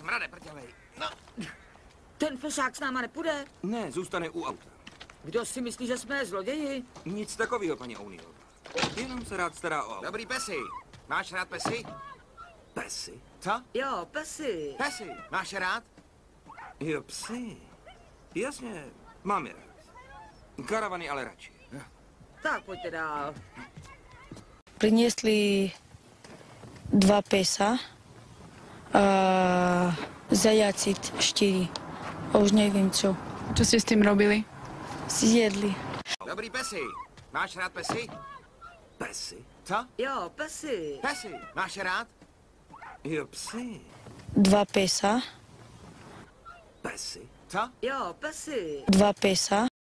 smrade prdělej. No, Ten fešák s náma nepůjde. Ne, zůstane u auta. Kdo si myslí, že jsme zloději? Nic takového, paní O'Neill. Jenom se rád stará o auto. dobrý pesy. Máš rád pesy? Pesy? Co? Jo, pesy. Pesy. Máš je rád? Jo, psy. Jasně, mám je rád. Karavany ale radši. Tak pojďte dál. Priniesli dva pesa a zajaci t- štyri. A už neviem čo. Čo ste s tým robili? Zjedli. Dobrý pesy. Máš rád pesy? Pesy? Co? Jo, pesy. Pesy. Máš rád? Jo, psy. Dva pesa, Pesy? Co? Jo, pesy. dva pesa